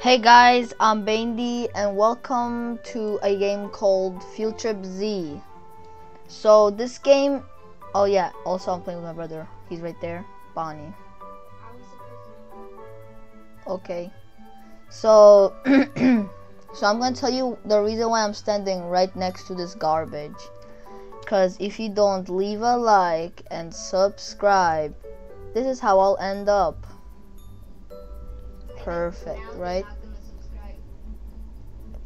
Hey guys, I'm Bandy and welcome to a game called Field Trip Z. So this game, oh yeah, also I'm playing with my brother. He's right there, Bonnie. Okay. So, so I'm gonna tell you the reason why I'm standing right next to this garbage. Cause if you don't leave a like and subscribe, this is how I'll end up. Perfect, right?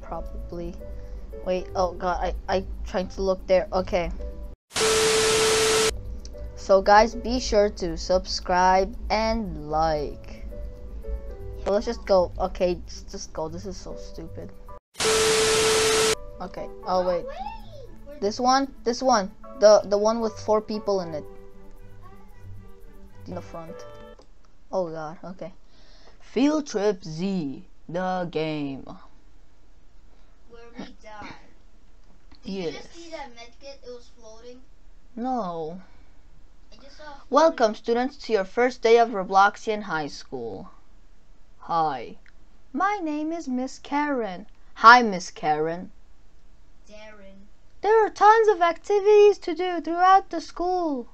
Probably. Wait, oh god, I, I trying to look there. Okay. So guys, be sure to subscribe and like. So let's just go. Okay, just, just go. This is so stupid. Okay. Oh wait. This one? This one. The the one with four people in it. In the front. Oh god, okay. Field Trip Z, the game. Where we died. Did Yes. you just see that medkit? It was floating. No. I just saw. it floating. Welcome students to your first day of Robloxian High School. Hi. My name is Miss Karen. Hi Miss Karen. Darren. There are tons of activities to do throughout the school.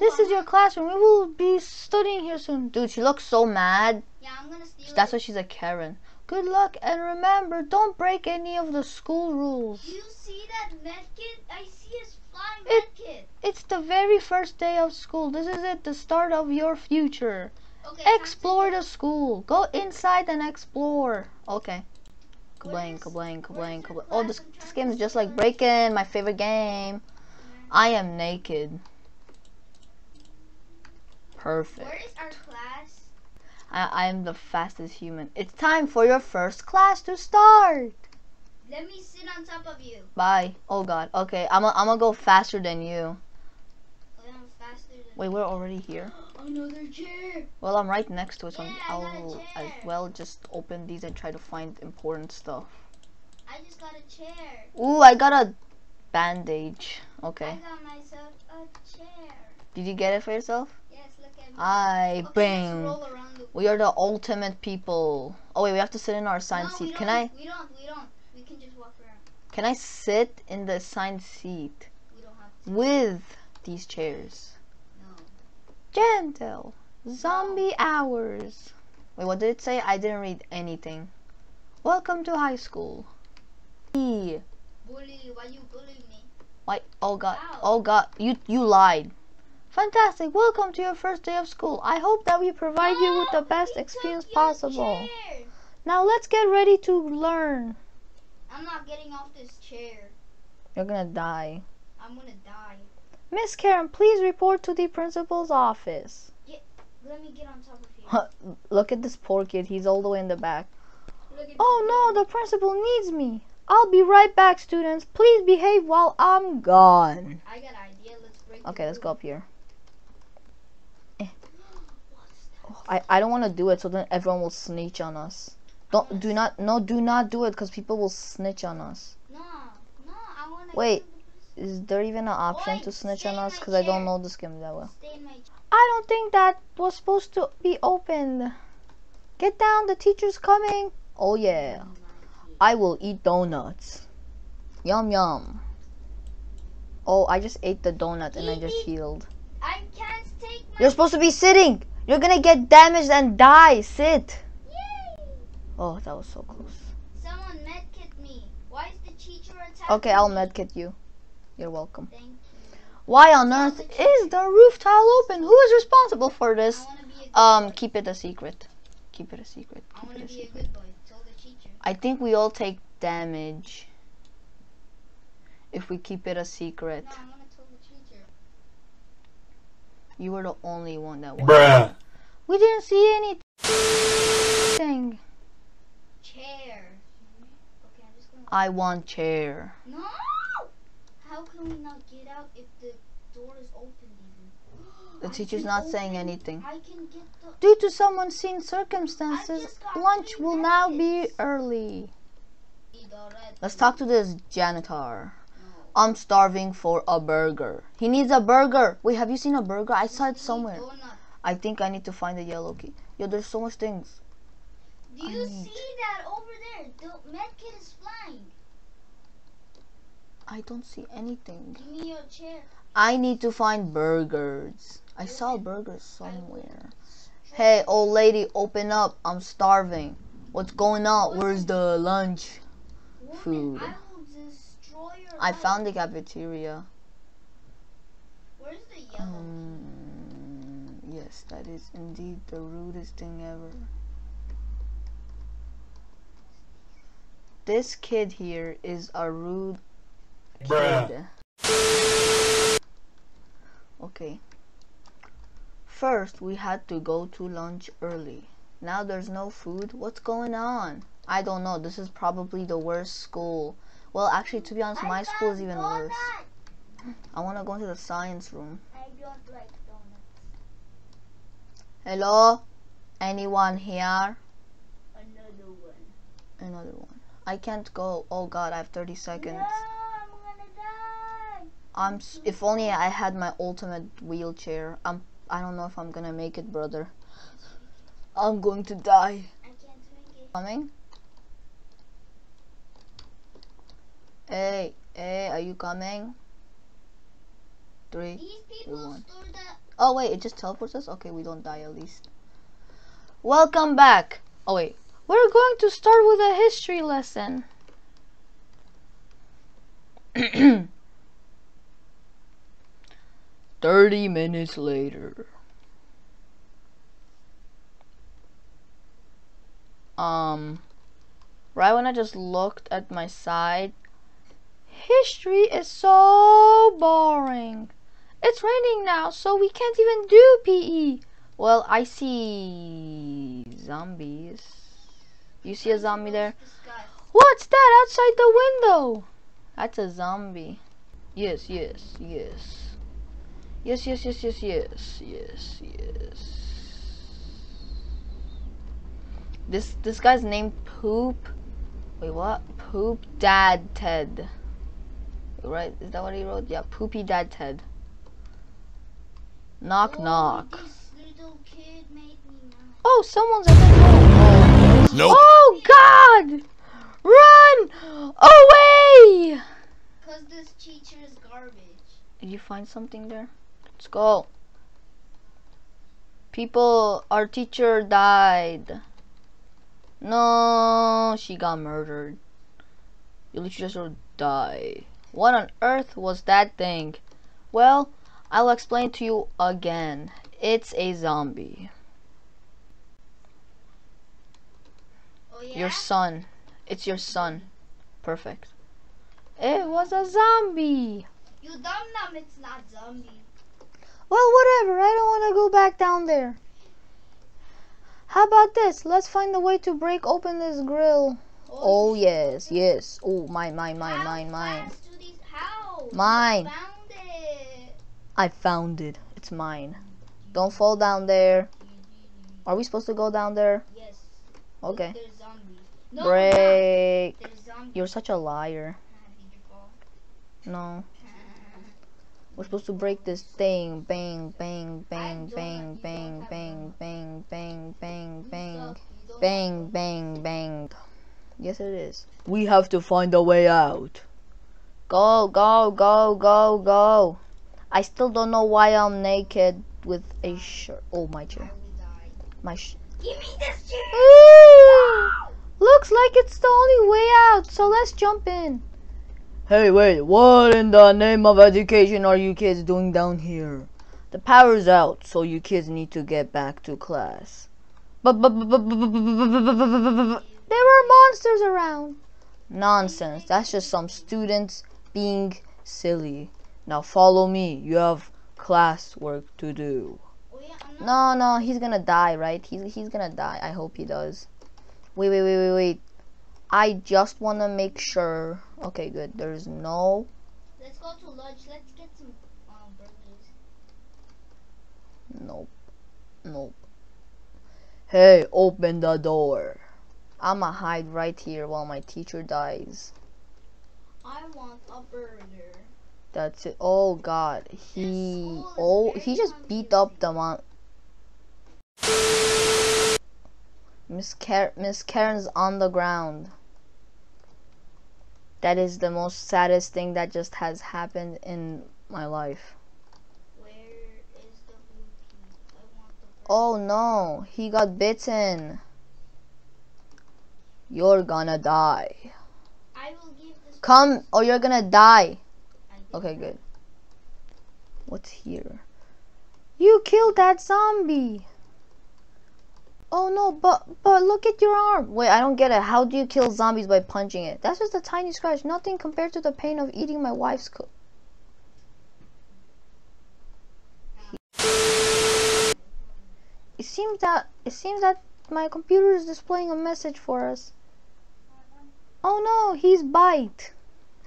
This is your classroom. We will be studying here soon. Dude, she looks so mad. Yeah, I'm gonna steal. That's it. why she's a Karen. Good luck and remember, don't break any of the school rules. Do you see that medkit? I see his flying It- medkit. It's the very first day of school. This is it, the start of your future. Okay. Explore the school. Go inside and explore. Okay. Kablang, kablang, kablang, kablang. Oh, this, this game is just like. Breaking, my favorite game. I am naked. Perfect. Where is our class? I, I am the fastest human. It's time for your first class to start. Let me sit on top of you. Bye. Oh god. Okay, I'm gonna I'm gonna go faster than you. Oh, I'm faster than Wait, we're already here. Another chair. Well, I'm right next to it, so Yeah, I'll as well just open these and try to find important stuff. I just got a chair. Ooh, I got a bandage. Okay. I got myself a chair. Did you get it for yourself? Yes, look at me. I okay, bang. Let's roll around the We are the ultimate people. Oh wait, we have to sit in our assigned no, seat. Can I We don't. We don't. We can just walk around. can I sit in the assigned seat We don't have to. with these chairs? No. Gentle. Zombie hours. Wait, what did it say? I didn't read anything. Welcome to high school. E. Bully, why you bullying me? Why? Oh god. Ow. Oh god. You you lied. Fantastic. Welcome to your first day of school. I hope that we provide you with the best experience possible. Now let's get ready to learn. I'm not getting off this chair. You're gonna die. I'm gonna die. Miss Karen, please report to the principal's office. Let me get on top of you. Look at this poor kid. He's all the way in the back. Oh no, the principal needs me. I'll be right back, students. Please behave while I'm gone. I got an idea. Let's break. Okay, let's go up here. What's I, I don't want to do it so then everyone will snitch on us. Don't do not no do not do it because people will snitch on us. No, no, I wanna. Wait. Is there even an option to snitch on us? Because I don't know this game that well. Stay in my. I don't think that was supposed to be opened. Get down, the teacher's coming. Oh yeah. I will eat donuts. Yum yum. Oh, I just ate the donut and I just healed. I can't take my. You're supposed to be sitting. You're gonna get damaged and die. Sit. Yay! Oh, that was so close. Someone medkit me. Why is the teacher attacking Okay, I'll medkit you. You're welcome. Thank you. Why on earth is the roof tile open? Who is responsible for I this? wanna be a good Um, keep it a secret. Keep it a secret. I Keep wanna it a be a secret. good boy. Tell the teacher. I think we all take damage if we keep it a secret. No, I'm gonna tell the teacher. You were the only one that was. Bruh. We didn't see anything. Chair. Okay, I'm just gonna. I want chair. No! How can we not get out if the door is open even? The I teacher's not saying anything. I can get the. Due to some unseen circumstances, lunch will now be early. Let's talk to this janitor. I'm starving for a burger. He needs a burger. Wait, have you seen a burger? I saw it somewhere. I think I need to find the yellow key. Yo, there's so much things. Do you see that over there? The med kit is flying. I don't see anything. Give me your chair. I need to find burgers. I saw burgers somewhere. Hey, old lady, open up. I'm starving. What's going on? Where's the lunch? Food. I will destroy your I life. found the cafeteria. Where's the yellow? Um, yes, that is indeed the rudest thing ever. This kid here is a rude Bruh. kid. Okay. First, we had to go to lunch early. Now there's no food. What's going on? I don't know. This is probably the worst school. Well, actually, to be honest, my school is even donut. worse. I want to go into the science room. I don't like donuts. Hello? Anyone here? Another one. Another one. I can't go. Oh god, I have 30 seconds. No, I'm gonna die. I'm s- if only I had my ultimate wheelchair. I'm I don't know if I'm to make it, brother. I'm going to die. I can't make it. Coming? Hey, hey, are you coming? 3 These people one. store that. Oh wait, it just teleports us? Okay, we don't die at least. Welcome back. Oh wait. We're going to start with a history lesson. Thirty minutes later. Um right when I just looked at my side History is so boring. It's raining now, so we can't even do PE. Well, I see zombies. You see a zombie there? What's that outside the window? That's a zombie. Yes, yes, yes. Yes, yes, yes, yes, yes, yes, yes. This this guy's named Poop. Wait, what? Poop Dad Ted. Right? Is that what he wrote? Yeah, Poopy Dad Ted. Knock Oh, knock. Kid made me mad. Oh, someone's at the door. Nope. Oh, oh God! Run away! Cause this teacher is garbage. Did you find something there? Let's go. People, our teacher died. No, she got murdered. You literally just sort die. What on earth was that thing? Well, I'll explain to you again. It's a zombie. Oh yeah. Your son. It's your son. Perfect. It was a zombie. You dumb dumb. It's not zombie. Well, whatever. I don't want to go back down there. How about this? Let's find a way to break open this grill. Oh, oh yes, yes. Oh, mine, mine, mine, mine, mine. fast do these- How? You Mine. I found it. It's mine. Don't fall down there. Are we supposed to go down there? Yes. Okay. There's zombies. No, Break. You're such a liar. Did you fall? No. We're supposed to break this thing. Bang, bang, bang, bang, bang, bang, bang, bang, bang, bang. Suck. You don't Bang, bang, bang. Yes, it is. We have to find a way out. Go, go, go, go, go. I still don't know why I'm naked with a shirt. Oh my chair. My sh Give me this chair. Ooh, looks like it's the only way out. So let's jump in. Hey, wait. What in the name of education are you kids doing down here? The power's out, so you kids need to get back to class. There were monsters around. Nonsense. That's just some students being silly. Now follow me, you have class work to do. Yeah, I'm not. No, no, he's gonna die, right? He's he's gonna die. I hope he does. Wait, wait, wait, wait, wait. I just wanna make sure. Okay, good. There's no. Let's go to lunch. Let's get some um, burgers. Nope. Nope. Hey, open the door. I'ma hide right here while my teacher dies. I want a burger. That's it. Oh God, he. Oh, he just beat up the mon. Miss Car- Miss Karen's on the ground. That is the most saddest thing that just has happened in my life. Where is the blue key? I want the red. Oh no, he got bitten. You're gonna die. I will give this. Come or you're gonna die. Okay, good. What's here? You killed that zombie. Oh no, but but look at your arm. Wait, I don't get it. How do you kill zombies by punching it? That's just a tiny scratch. Nothing compared to the pain of eating my wife's cook. It seems that it seems that my computer is displaying a message for us. Oh no, he's bite.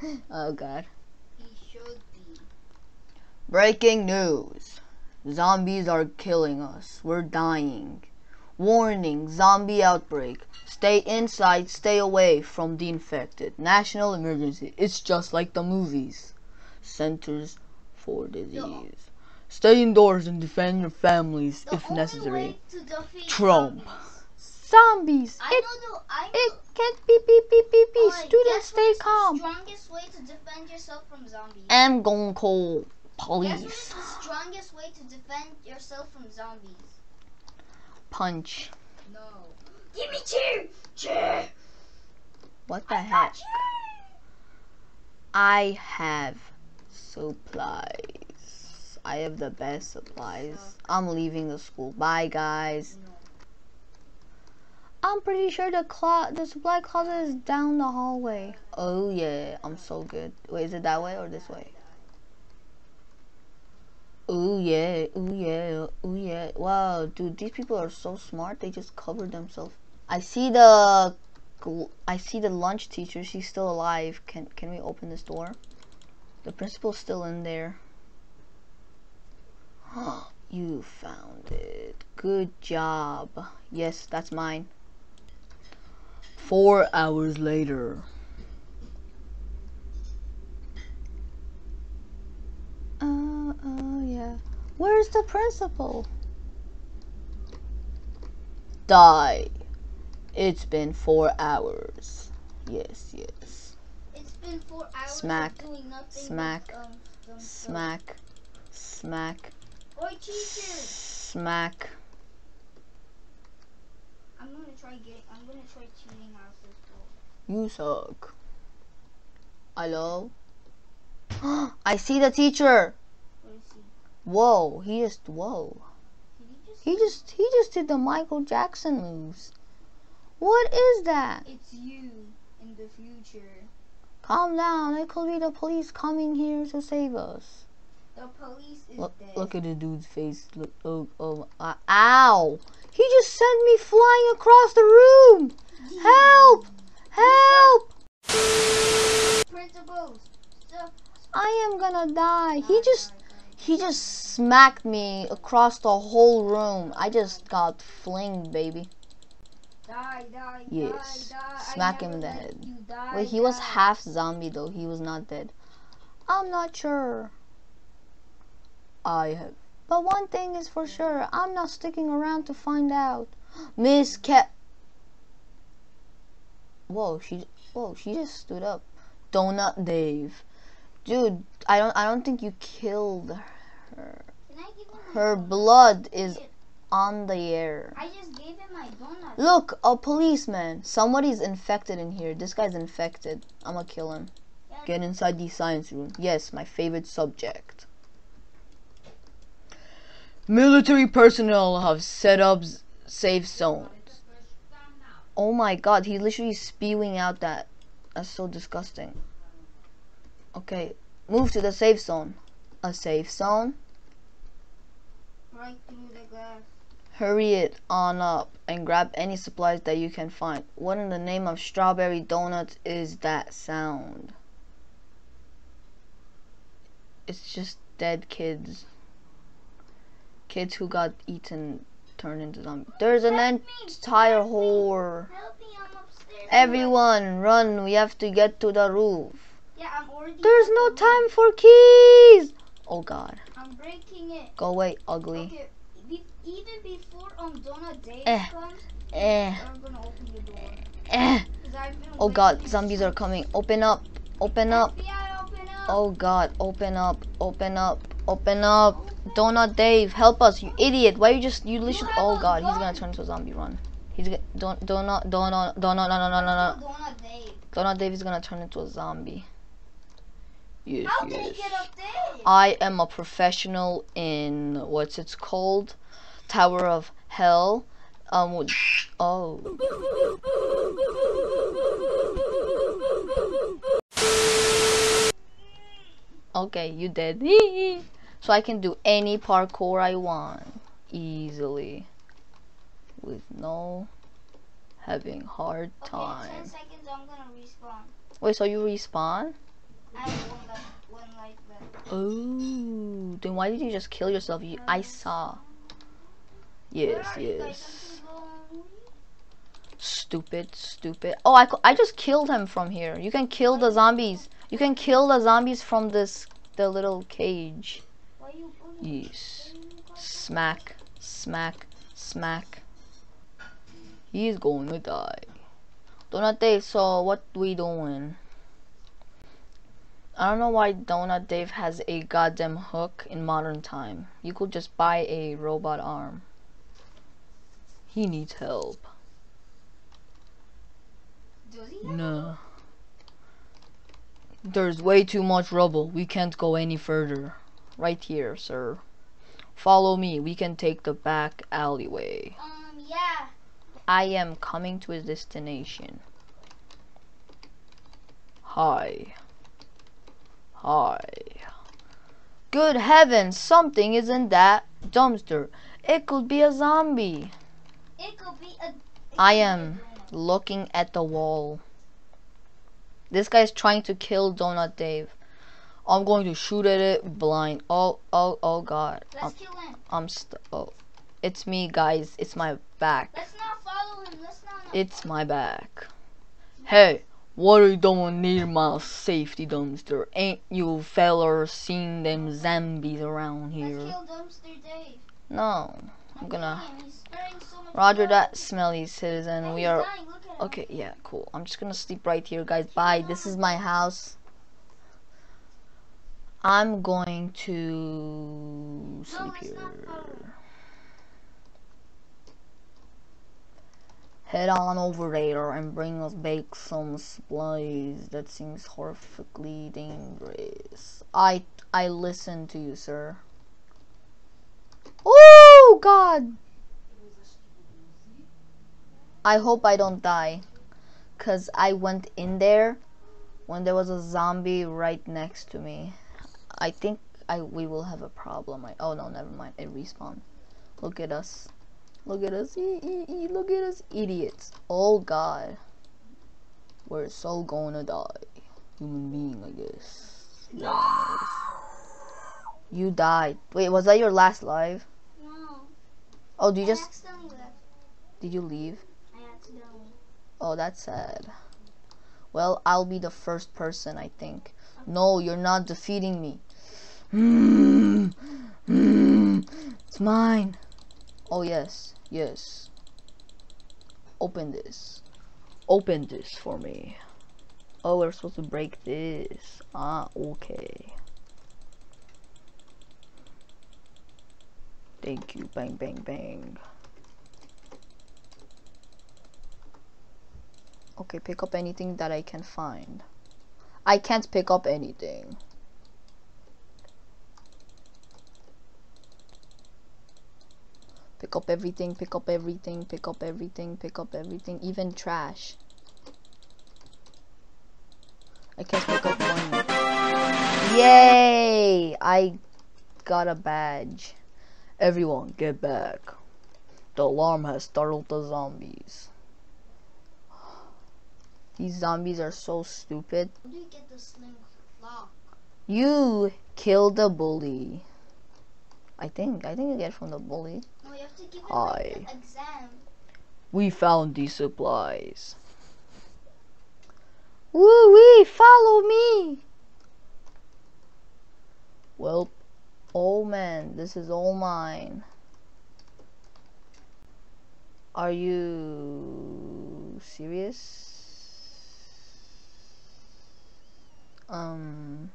Oh god. Be. Breaking news. Zombies are killing us. We're dying. Warning, zombie outbreak. Stay inside, stay away from the infected. National emergency. It's just like the movies. Centers for Disease. Stay indoors and defend your families The if necessary. way to defeat Trump. zombies- Zombies! I It, know. I know. it can't beep beep beep beep beep. Alright, oh, Students, stay calm. The strongest way to defend yourself from zombies. I'm Guess what police. is the strongest way to defend yourself from zombies? Punch. No. Give me cheer. Cheer. What the I heck? I have supplies. I have the best supplies. I'm leaving the school. Bye, guys. No. I'm pretty sure the clo- the supply closet is down the hallway. Oh yeah, I'm so good. Wait, is it that way or this way? Oh yeah, oh yeah, oh yeah. Wow, dude, these people are so smart. They just covered themselves. I see the, I see the lunch teacher. She's still alive. Can can we open this door? The principal's still in there. you found it. Good job. Yes, that's mine. Four hours later. Uh, uh, yeah. Where's the principal? Die. It's been four hours. Yes, yes. It's been four hours Smack. of doing nothing. Smack. But, um, dumb stuff. Smack. Smack. Oi, teacher. Smack. I'm gonna try getting. I'm gonna try cheating out of this bowl. You suck. Hello? I see the teacher. Where is he? Whoa, he just whoa. He just? He just did the Michael Jackson moves. What is that? It's you in the future. Calm down. It could be the police coming here to save us. The police is Look, dead. look at the dude's face. Look, oh, oh, uh, ow! He just sent me flying across the room. Help! Help! Principals. Stop. I am gonna die. He just he just smacked me across the whole room. I just got flinged, baby. Die, die, Yes. die, die. Smack him in the head. Wait, he was half zombie though. He was not dead. I'm not sure. I have. But one thing is for sure, I'm not sticking around to find out. Miss Cat. Whoa, she. Whoa, she just stood up. Donut Dave, dude, I don't. I don't think you killed her. Can I give him my Her blood is on the air. I just gave him my donut. Look, a policeman. Somebody's infected in here. This guy's infected. I'm gonna kill him. Get inside the science room. Yes, my favorite subject. Military personnel have set up safe zones. Oh my god, he's literally spewing out that. That's so disgusting. Okay, move to the safe zone. A safe zone? Right through the glass. Hurry it on up and grab any supplies that you can find. What in the name of strawberry donuts is that sound? It's just dead kids. Kids who got eaten turned into zombies. There's an Help entire me. whore. Help me, I'm upstairs. Everyone, run! We have to get to the roof. Yeah, I'm already. There's no time for keys! Oh god. I'm breaking it. Go away, ugly. Okay, be- even before um Donut Day Eh. comes, Eh, I'm gonna open the door. eh. Oh god, zombies are coming. Open up. Open up. FBI, open up. Oh god, open up. Open up. Open up. Donut Dave, help us, you idiot. Why you just you literally have Oh god, he's gonna turn into a zombie run. He's gonna don't donut donut donut no no no no no. Donut Dave. Donut Dave is gonna turn into a zombie. Yes, he yes. get up there? I am a professional in what's it's called? Tower of Hell. Um oh. Okay, you did. so I can do any parkour I want easily with no having hard Okay, time. 10 seconds, I'm gonna respawn. Wait, so you respawn? Oh, then why did you just kill yourself? You, I saw. Yes, yes. Stupid, stupid. Oh, I, I just killed him from here. You can kill the zombies. You can kill the zombies from this, the little cage. Yes. Smack, smack, smack. He's going to die. Donut Dave, so what we doing? I don't know why Donut Dave has a goddamn hook in modern time. You could just buy a robot arm. He needs help. He No. There's way too much rubble. We can't go any further. Right here, sir. Follow me. We can take the back alleyway. Um, yeah. I am coming to a destination. Hi. Hi. Good heavens, something is in that dumpster. It could be a zombie. It could be a. I could be a am looking at the wall. This guy's trying to kill Donut Dave. I'm going to shoot at it blind. Oh, oh, oh god. I'm, Let's kill him. I'm st- oh. It's me, guys. It's my back. Let's not follow him. Let's not. It's my back. Hey, what are you doing near my safety dumpster? Ain't you fellers seen them zombies around here? kill Dumpster Dave. No. I'm gonna. killing him. He's spraying so Roger that, smelly citizen. Oh, We are. dying. Look at him. Okay, yeah, cool. I'm just gonna sleep right here, guys. Bye. This is my house. I'm going to sleep here. not follow him. Head on over there and bring us back some supplies. That seems horrifically dangerous. I I listen to you, sir. Oh God! I hope I don't die, cause I went in there when there was a zombie right next to me. I think I we will have a problem. I, oh no, never mind. It respawned. Look at us. Look at us. E- e- e- look at us, idiots. Oh God. We're so gonna die. Human being, I guess. Yeah. You died. Wait, was that your last live? No. Oh, did you I just did you leave? I accidentally. Oh, that's sad. Well, I'll be the first person, I think. No, you're not defeating me. Mm, mm, it's mine. Oh, yes, yes. Open this. Open this for me. Oh, we're supposed to break this. Ah, okay. Thank you. Bang, bang, bang. Okay, pick up anything that I can find. I can't pick up anything. Pick up everything, pick up everything, pick up everything, pick up everything, even trash. I can't pick up one. Yay! I got a badge. Everyone, get back. The alarm has startled the zombies. These zombies are so stupid. How do you get the sling lock? You killed the bully. I think. I think you get from the bully. No, have to give it Hi. an exam. We found these supplies. Woo wee! Follow me! Well, oh man, this is all mine. Are you serious? Um.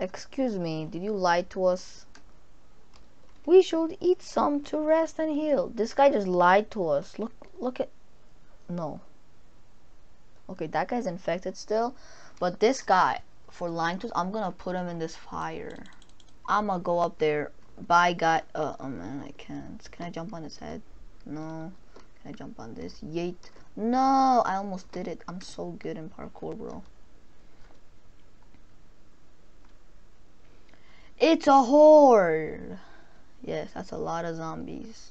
Excuse me, did you lie to us? We should eat some to rest and heal. This guy just lied to us. Look, look at. No. Okay, that guy's infected still. But this guy, for lying to us, I'm gonna put him in this fire. I'm gonna go up there. Bye, guy. Uh, oh man, I can't. Can I jump on his head? No. Can I jump on this? Yeet. No, I almost did it. I'm so good in parkour, bro. It's a horde. Yes, that's a lot of zombies.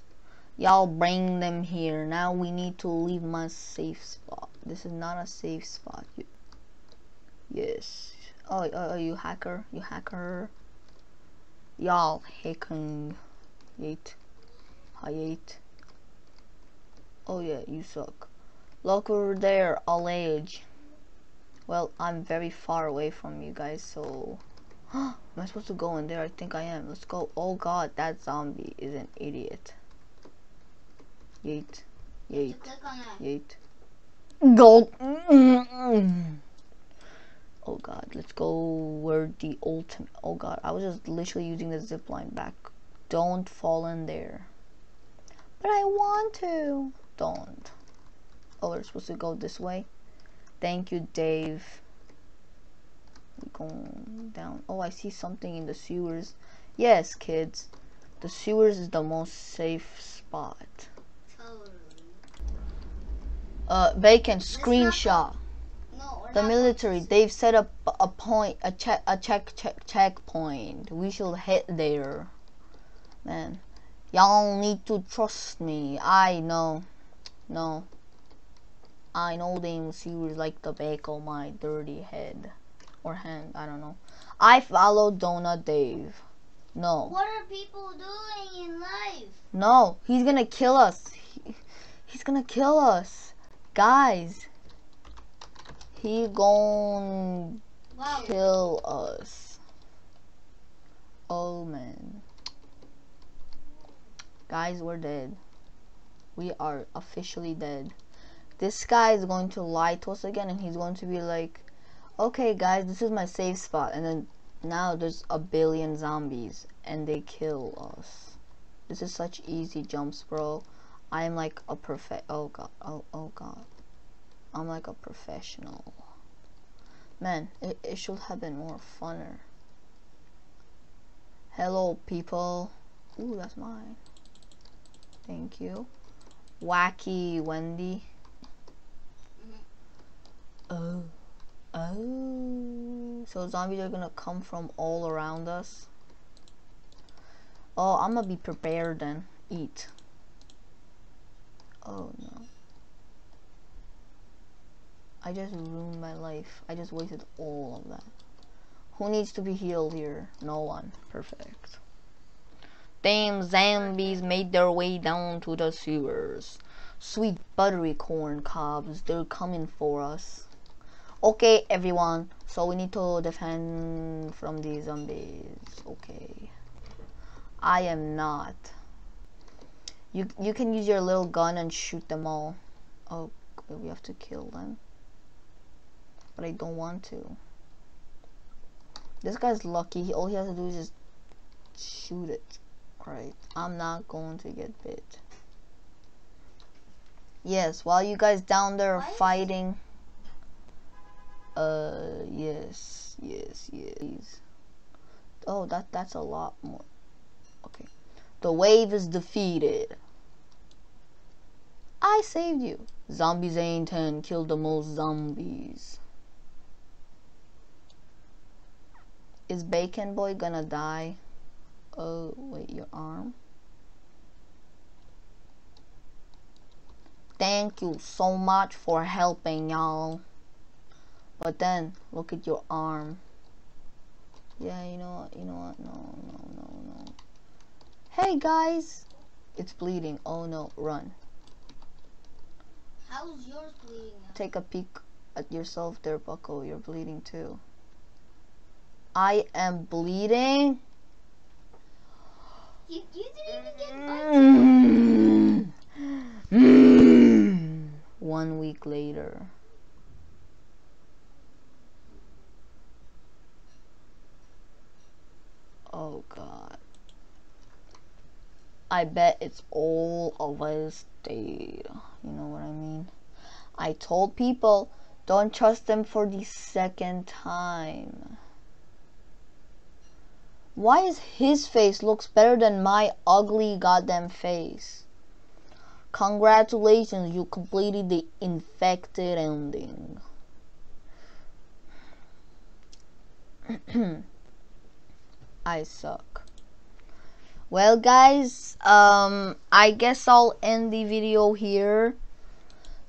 Y'all bring them here. Now we need to leave my safe spot. This is not a safe spot. Yes. Oh, oh, you hacker. You hacker. Y'all hacking. Yeet. Hi, yeet. Oh yeah, you suck. Look over there, all age. Well, I'm very far away from you guys, so... am I supposed to go in there? I think I am. Let's go. Oh god, that zombie is an idiot. Yeet. Yeet. Yeet. Go. Oh god, let's go where the ultimate... Oh god, I was just literally using the zip line back. Don't fall in there. But I want to. Don't. Oh, we're supposed to go this way. Thank you, Dave. We going down. Oh, I see something in the sewers. Yes, kids. The sewers is the most safe spot. Totally. Uh, Bacon, screenshot. No, The military, they've set up a point, a check, a check, check, checkpoint. We should hit there. Man, y'all need to trust me. I know. No. I know them sewers like the back of my dirty head. Or hand, I don't know. I follow Donut Dave. No. What are people doing in life? No, he's gonna kill us. He, he's gonna kill us. Guys. He gon' Wow. kill us. Oh man. Guys, we're dead. We are officially dead. This guy is going to lie to us again and he's going to be like, okay guys, this is my safe spot. And then now there's a billion zombies and they kill us. This is such easy jumps, bro. I'm like a perfect. Oh god. Oh oh god. I'm like a professional. Man, it, it should have been more funner. Hello, people. Ooh, that's mine. Thank you. Wacky Wendy. Mm-hmm. Oh. Oh. So zombies are gonna come from all around us. Oh, I'm gonna be prepared then. Eat. Oh no. I just ruined my life. I just wasted all of that. Who needs to be healed here? No one. Perfect. Damn zombies made their way down to the sewers. Sweet buttery corn cobs, they're coming for us. Okay, everyone. So we need to defend from these zombies. Okay. I am not. You you can use your little gun and shoot them all. Oh, we have to kill them. But I don't want to. This guy's lucky. He, all he has to do is just shoot it. Right. I'm not going to get bit. Yes, while you guys down there What? fighting. Uh, yes, yes, yes. Oh, that that's a lot more. Okay. The wave is defeated. I saved you. Zombies ain't 10 killed the most zombies. Is Bacon Boy gonna die? Oh, wait, your arm? Thank you so much for helping, y'all. But then, look at your arm. Yeah, you know what, you know what, no, no, no, no. Hey, guys! It's bleeding. Oh no, run. How's yours bleeding out? Take a peek at yourself there, Bucko. You're bleeding too. I am bleeding. You, you didn't even get bite. Mm. One week later. Oh god. I bet it's all overstayed. You know what I mean? I told people don't trust them for the second time. Why is his face looks better than my ugly goddamn face? Congratulations, you completed the infected ending. I suck. Well guys, um I guess I'll end the video here.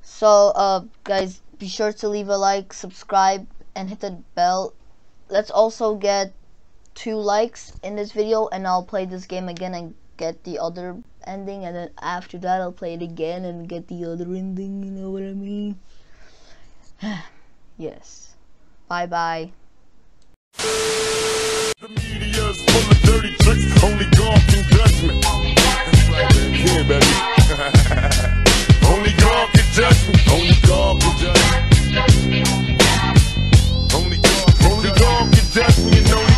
So uh guys, be sure to leave a like, subscribe and hit the bell. Let's also get two likes in this video and I'll play this game again and get the other ending and then after that I'll play it again and get the other ending, you know what I mean? yes. Bye bye years full of dirty tricks, only God can judge me. Yeah, baby. only God can judge me. Only God can judge me. Only can judge me, only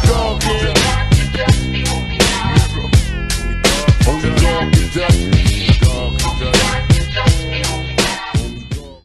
Only God can judge me.